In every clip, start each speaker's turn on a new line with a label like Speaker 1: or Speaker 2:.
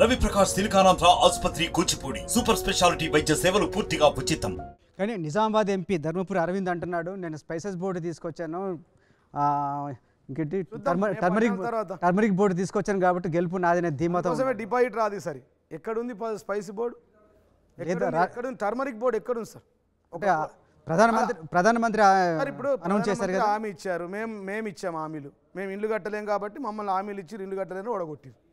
Speaker 1: రవి ప్రకాష్ సిలికానాంధ్ర ఆసుపత్రి Kuchipudi super speciality వైద్య సేవలు పూర్తిగా ఉచితం.
Speaker 2: కానీ నిజామాబాద్ ఎంపీ ధర్మపురి అరవింద్ అంటున్నాడు నేను స్పైసెస్ బోర్డు తీసుకొచ్చాను. ఆ, ఇంకేంటి? టర్మరిక్. టర్మరిక్ బోర్డు తీసుకొచ్చాను కాబట్టి గెలుపు నాదనే ధీమాతో.
Speaker 3: కోసమే డిపాజిట్ రాదు సరి. ఎక్కడుంది స్పైసీ బోర్డు? ఎక్కడుంది టర్మరిక్ బోర్డు ఎక్కడుంది సార్?
Speaker 2: ఆ ప్రధానమంత్రి ప్రధానమంత్రి
Speaker 3: ఇప్పుడు
Speaker 2: అనౌన్స్ చేశారు కదా.
Speaker 3: హామీ ఇచ్చారు. మేము మేము ఇచ్చాము హామీలు. మేము ఇల్లు కట్టలేం కాబట్టి మమ్మల్ని హామీలు ఇచ్చి ఇల్లు కట్టలేని ఓడగొట్టిరు.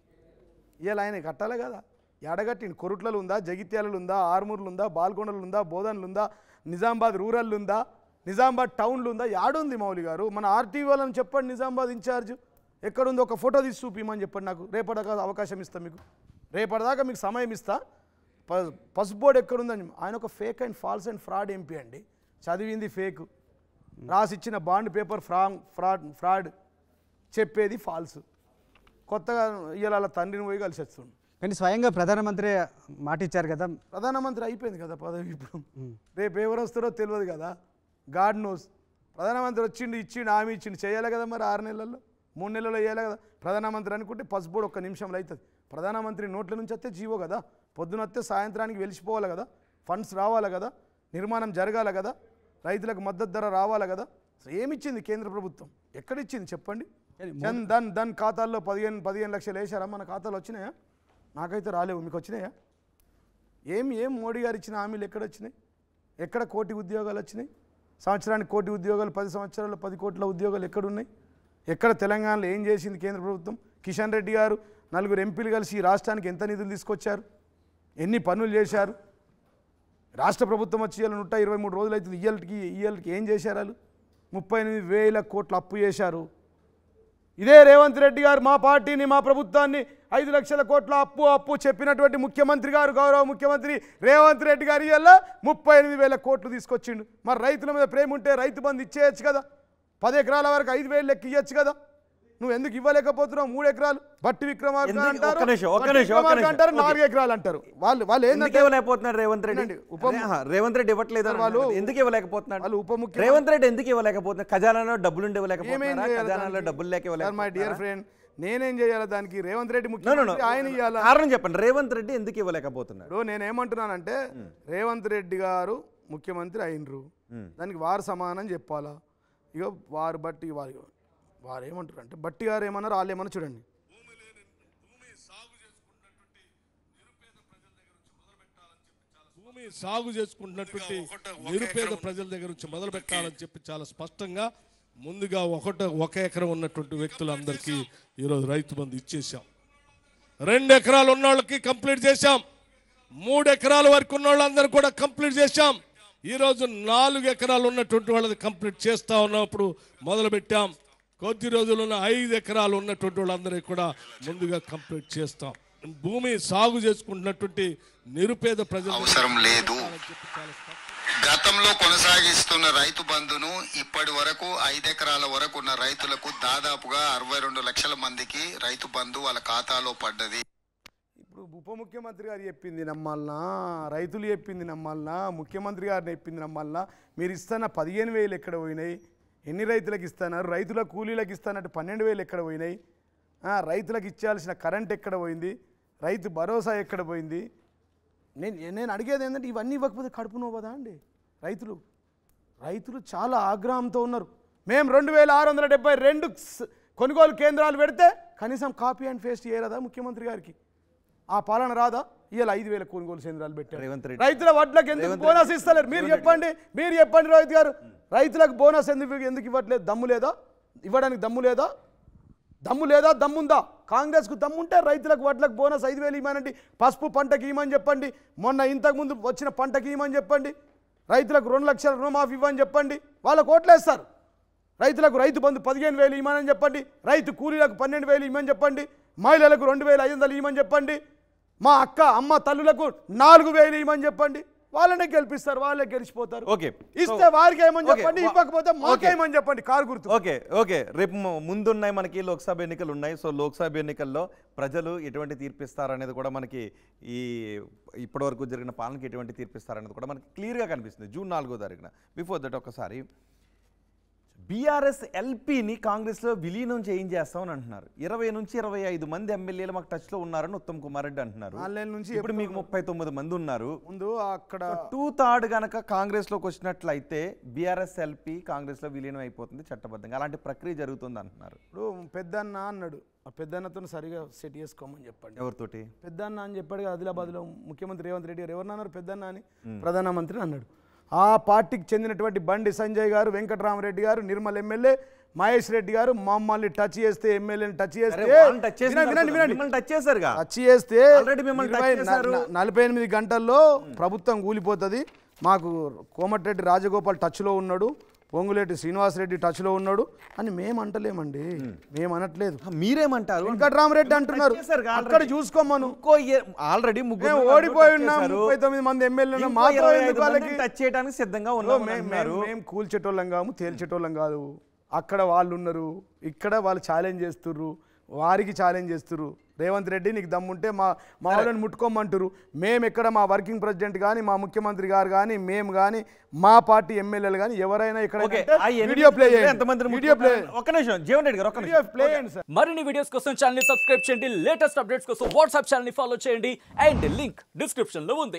Speaker 3: ఇలా ఆయన కట్టాలి కదా? ఎడగట్టిండు కొరుట్లలో ఉందా జగిత్యాలలో ఉందా ఆర్మూర్లు ఉందా బాల్కొండలు ఉందా బోధనలు ఉందా నిజామాబాద్ రూరల్ ఉందా నిజామాబాద్ టౌన్లు ఉందా యాడుంది మౌలి గారు? మన ఆర్టీవీ వాళ్ళని చెప్పండి నిజామాబాద్ ఇన్ఛార్జ్. ఎక్కడుందో? ఒక ఫోటో తీసి చూపిమని చెప్పండి నాకు. రేపటిదాకా అవకాశం ఇస్తా మీకు. రేపటిదాకా మీకు సమయం ఇస్తా. ప పసుపు బోర్డు ఎక్కడుందని ఆయన ఒక fake and false and fraud MP అండి. చదివింది ఫేక్. రాసిచ్చిన బాండ్ పేపర్ ఫ్రా ఫ్రాడ్ ఫ్రాడ్ చెప్పేది ఫాల్స్. కొత్తగా ఇవాళ తండ్రిని పోయి కలిసి వస్తుంది
Speaker 2: కానీ స్వయంగా ప్రధానమంత్రి మాట ఇచ్చారు కదా.
Speaker 3: ప్రధానమంత్రి అయిపోయింది కదా పదవి ఇప్పుడు. రేపు ఎవరు వస్తారో తెలియదు కదా. God knows. ప్రధానమంత్రి వచ్చిండు ఇచ్చిండు హామీ ఇచ్చిండు. చేయాలి కదా మరి ఆరు నెలల్లో? మూడు నెలల్లో చేయాలి కదా? ప్రధానమంత్రి అనుకుంటే పసుపుడు ఒక్క నిమిషంలో అవుతుంది ప్రధానమంత్రి నోట్ల నుంచి వస్తే జీవో కదా. పొద్దున వస్తే సాయంత్రానికి వెలిసిపోవాలి కదా. ఫండ్స్ రావాలి కదా. నిర్మాణం జరగాలి కదా. రైతులకు మద్దతు ధర రావాలి కదా. అసలు ఏమిచ్చింది కేంద్ర ప్రభుత్వం? ఎక్కడిచ్చింది? చెప్పండి. ధన్ ధన్ ఖాతాల్లో పదిహేను పదిహేను లక్షలు వేశారా? మన ఖాతాలు వచ్చినాయా? నాకైతే రాలేవు. మీకు వచ్చినాయా? ఏం ఏం మోడీ గారు ఇచ్చిన హామీలు ఎక్కడ వచ్చినాయి? ఎక్కడ కోటి ఉద్యోగాలు వచ్చినాయి? సంవత్సరానికి కోటి ఉద్యోగాలు పది సంవత్సరాల్లో పది కోట్ల ఉద్యోగాలు ఎక్కడున్నాయి ఎక్కడ తెలంగాణలో ఏం చేసింది కేంద్ర ప్రభుత్వం? కిషన్ రెడ్డి గారు నలుగురు ఎంపీలు కలిసి ఈ రాష్ట్రానికి ఎంత నిధులు తీసుకొచ్చారు? ఎన్ని పనులు చేశారు? రాష్ట్ర ప్రభుత్వం వచ్చి ఇవాళ నూట ఇరవై మూడు రోజులు అవుతుంది ఇయ్యాలకి ఇయ్యాలకి ఏం చేశారు వాళ్ళు? ముప్పై ఎనిమిది వేల కోట్ల అప్పు చేశారు. ఇదే రేవంత్ రెడ్డి గారు మా పార్టీని మా ప్రభుత్వాన్ని ఐదు లక్షల కోట్ల అప్పు అప్పు చెప్పినటువంటి ముఖ్యమంత్రి గారు గౌరవ ముఖ్యమంత్రి రేవంత్ రెడ్డి గారు వల్ల ముప్పై ఎనిమిది వేల కోట్లు తీసుకొచ్చిండు. మరి రైతుల మీద ప్రేమ ఉంటే రైతు బంధు ఇచ్చేయచ్చు కదా. పది ఎకరాల వరకు ఐదు వేలు లెక్క ఇవ్వచ్చు కదా. నువ్వు ఎందుకు ఇవ్వలేకపోతున్నావు? మూడు ఎకరాలు. బట్టి విక్రమార్క అంటారు. నాలుగు ఎకరాలు అంటారు. వాళ్ళు వాళ్ళు
Speaker 4: ఎందుకు
Speaker 3: ఏంటంటే
Speaker 4: ఇవ్వలేకపోతున్నాడు రేవంత్ రెడ్డి?
Speaker 3: ఉప-
Speaker 4: రేవంత్ రెడ్డి ఇవ్వట్లేదు
Speaker 3: వాళ్ళు-.
Speaker 4: ఎందుకు ఇవ్వలేకపోతున్నాడు
Speaker 3: వాళ్ళు ఉప ముఖ్యమంత్రి-
Speaker 4: రేవంత్ రెడ్డి ఎందుకు ఇవ్వలేకపోతున్నారు? ఖజానాలో డబ్బులు ఇవ్వలేకపోతున్నారా? ఖజానాలో? డబ్బులు లేక
Speaker 3: మై డియర్
Speaker 4: ఇవ్వలేకపోతున్నారా?
Speaker 3: ఫ్రెండ్ నేనేం చేయాలి దానికి? రేవంత్ రెడ్డి. ముఖ్యమంత్రి ఆయన ఇవ్వాలా
Speaker 4: కారణం చెప్పండి. రేవంత్ రెడ్డి ఎందుకు ఇవ్వలేకపోతున్నాడు
Speaker 3: నేనేమంటున్నానంటే రేవంత్ రెడ్డి గారు ముఖ్యమంత్రి అయినరు. దానికి వారు సమానం చెప్పాలా? ఇక వారు బట్టి వారు వారు ఏమంటారు అంటే బట్టి గారు ఏమన్నారు వాళ్ళు ఏమన్నా చూడండి.
Speaker 5: భూమి సాగు చేసుకుంటున్నటువంటి నిరుపేద ప్రజల దగ్గర నుంచి మొదలు పెట్టాలని చెప్పి చాలా స్పష్టంగా ముందుగా ఒకట ఒక ఎకరం ఉన్నటువంటి వ్యక్తులందరికీ ఈరోజు రైతు బంధు ఇచ్చేసాం రెండు ఎకరాలు ఉన్న వాళ్ళకి కంప్లీట్ చేశాం. మూడు ఎకరాల వరకు ఉన్న వాళ్ళందరూ కూడా కంప్లీట్ చేశాం. ఈరోజు నాలుగు ఎకరాలు ఉన్నటువంటి వాళ్ళది కంప్లీట్ చేస్తా ఉన్నప్పుడు మొదలు పెట్టాం కొద్ది రోజులు ఉన్న ఐదు ఎకరాలు ఉన్నటువంటి వాళ్ళందరికీ కూడా ముందుగా కంప్లీట్ చేస్తాం. భూమి సాగు చేసుకుంటున్నటువంటి నిరుపేద ప్రజలు
Speaker 6: అవసరం లేదు. గతంలో కొనసాగిస్తున్న రైతు బంధును ఇప్పటి వరకు ఐదెకరాల వరకు ఉన్న రైతులకు దాదాపుగా అరవై రెండు లక్షల మందికి రైతు బంధు వాళ్ళ ఖాతాలో పడ్డది.
Speaker 3: ఇప్పుడు ఉప ముఖ్యమంత్రి గారు చెప్పింది నమ్మాలనా? రైతులు చెప్పింది నమ్మాలనా? ముఖ్యమంత్రి గారిని చెప్పింది నమ్మాలనా? మీరు ఇస్తున్న పదిహేను వేలు ఎక్కడ పోయినాయి? ఎన్ని రైతులకు ఇస్తున్నారు రైతుల కూలీలకు ఇస్తున్నట్టు పన్నెండు వేలు ఎక్కడ పోయినాయి? రైతులకు ఇచ్చాల్సిన కరెంట్ ఎక్కడ పోయింది? రైతు భరోసా ఎక్కడ పోయింది? నేను నేను అడిగేది ఏంటంటే ఇవన్నీ ఇవ్వకపోతే కడుపు నోవదా అండి? రైతులు రైతులు చాలా ఆగ్రహంతో ఉన్నారు. మేము రెండు వేల ఆరు వందల డెబ్బై రెండు కొనుగోలు కేంద్రాలు పెడితే కనీసం కాపీ అండ్ పేస్ట్ చేయరాదా ముఖ్యమంత్రి గారికి? ఆ పాలన రాదా? ఇవాళ ఐదు వేల కొనుగోలు కేంద్రాలు పెట్టారు.
Speaker 4: రేవంత్ రెడ్డి.
Speaker 3: రైతుల వడ్లకు ఎందుకు బోనస్. ఇస్తలేరు? మీరు చెప్పండి మీరు చెప్పండి రోహిత్ గారు. రైతులకు బోనస్ ఎందుకు ఎందుకు ఇవ్వట్లేదు? దమ్ము లేదా? ఇవ్వడానికి దమ్ము లేదా? దమ్ము లేదా? దమ్ముందా? కాంగ్రెస్కు దమ్ముంటే రైతులకు వడ్లకు బోనస్ ఐదు వేలు ఇవ్వనండి. పసుపు పంటకి ఇవ్వమని చెప్పండి. మొన్న ఇంతకుముందు వచ్చిన పంటకి ఇవ్వమని చెప్పండి. రైతులకు రెండు లక్షల రుణమాఫీ ఇవ్వని చెప్పండి. వాళ్ళకు ఓట్లేస్తారు. రైతులకు రైతు బంధు పదిహేను వేలు ఇవ్వమని చెప్పండి. రైతు కూలీలకు పన్నెండు వేలు ఇవ్వమని చెప్పండి. మహిళలకు రెండు వేల ఐదు వందలు ఇవ్వమని చెప్పండి. మా అక్క అమ్మ తల్లులకు నాలుగు వేలు ఇవ్వమని చెప్పండి. వాళ్ళనే గెలిపిస్తారు వాళ్ళే గెలిచిపోతారు.
Speaker 4: ఓకే.
Speaker 3: ఇస్తే వారికి ఏమని. చెప్పండి ఇవ్వకపోతే. మాకేమని చెప్పండి కారు గుర్తు.
Speaker 4: Okay okay. రేపు ముందున్నాయి మనకి లోక్సభ ఎన్నికలు ఉన్నాయి. సో లోక్సభ ఎన్నికల్లో ప్రజలు ఎటువంటి తీర్పిస్తారనేది కూడా మనకి ఈ ఇప్పటివరకు జరిగిన పాలనకి ఎటువంటి తీర్పిస్తారనేది కూడా మనకి క్లియర్గా కనిపిస్తుంది. జూన్ నాలుగో తారీఖున. బిఫోర్ దట్ ఒకసారి బీఆర్ఎస్ ఎల్పీని కాంగ్రెస్లో విలీనం చేయించేస్తామని అంటున్నారు. ఇరవై నుంచి ఇరవై ఐదు మంది ఎమ్మెల్యేలు మాకు టచ్లో ఉన్నారని ఉత్తమ్ కుమార్ రెడ్డి అంటున్నారు.
Speaker 3: నుంచి
Speaker 4: ఇప్పుడు మీకు ముప్పై తొమ్మిది మంది ఉన్నారు.
Speaker 3: ముందు అక్కడ
Speaker 4: టూ థర్డ్ గనక కాంగ్రెస్లోకి వచ్చినట్లయితే బీఆర్ఎస్ ఎల్పీ కాంగ్రెస్లో విలీనం అయిపోతుంది చట్టబద్ధంగా. అలాంటి ప్రక్రియ జరుగుతుంది అంటున్నారు.
Speaker 3: ఇప్పుడు పెద్దన్న అన్నాడు. ఆ పెద్దన్నతో సరిగా సెట్ చేసుకోమని చెప్పండి.
Speaker 4: ఎవరితోటి?
Speaker 3: పెద్దన్న అని చెప్పాడు ఆదిలాబాద్లో ముఖ్యమంత్రి రేవంత్ రెడ్డి గారు. అన్నారు పెద్దన్న అని ప్రధానమంత్రి అన్నాడు. ఆ పార్టీకి చెందినటువంటి బండి సంజయ్ గారు వెంకటరామరెడ్డి గారు నిర్మల్ ఎమ్మెల్యే మహేష్ రెడ్డి గారు మమ్మల్ని టచ్ చేస్తే ఎమ్మెల్యేని టచ్ చేస్తే
Speaker 4: టచ్
Speaker 3: చేస్తే నలభై ఎనిమిది గంటల్లో ప్రభుత్వం కూలిపోతుంది. మాకు కోమటిరెడ్డి రాజగోపాల్ టచ్లో ఉన్నాడు. పొంగులేటి శ్రీనివాసరెడ్డి టచ్లో ఉన్నాడు అని మేము. అంటలేమండి మేము అనట్లేదు
Speaker 4: మీరేమంటారు?
Speaker 3: వెంకటరామరెడ్డి అంటున్నారు. అక్కడ. చూసుకోమను.
Speaker 4: ఆల్రెడీ ముగ్గురు
Speaker 3: ఓడిపోయి ఉన్నాం. ముప్పై తొమ్మిది మంది ఎమ్మెల్యేలు వాళ్ళకి?
Speaker 4: టచ్ చేయడానికి సిద్ధంగా ఉన్నాం
Speaker 3: మేము కూల్చేటోళ్ళం కాము తేల్చేటోళ్ళం కాదు. అక్కడ వాళ్ళు ఉన్నారు ఇక్కడ వాళ్ళు ఛాలెంజ్ చేస్తుర్రు. వారికి ఛాలెంజ్ చేస్తుర్రు. రేవంత్ రెడ్డి నీకు దమ్ముంటే మా మా వాళ్ళని ముట్టుకోమంటారు మేము ఎక్కడ మా వర్కింగ్ ప్రెసిడెంట్ కానీ మా ముఖ్యమంత్రి గారు కానీ మేము కానీ మా పార్టీ ఎమ్మెల్యేలు కానీ ఎవరైనా ఇక్కడ
Speaker 4: ఓకే
Speaker 3: వీడియో ప్లే
Speaker 4: ఎంతమంది
Speaker 3: వీడియో ప్లే
Speaker 4: ఒక నిమిషం జీవన్ రెడ్డి గారు ఒక
Speaker 3: వీడియో
Speaker 4: నిమిషం.
Speaker 3: ప్లే చేయండి సార్.
Speaker 7: మరిన్ని వీడియోస్ కోసం ఛానల్ సబ్స్క్రైబ్ చేయండి. లేటెస్ట్ అప్డేట్స్ కోసం వాట్సాప్ ఛానల్ ఫాలో చేయండి. అండ్ లింక్ డిస్క్రిప్షన్లో ఉంది.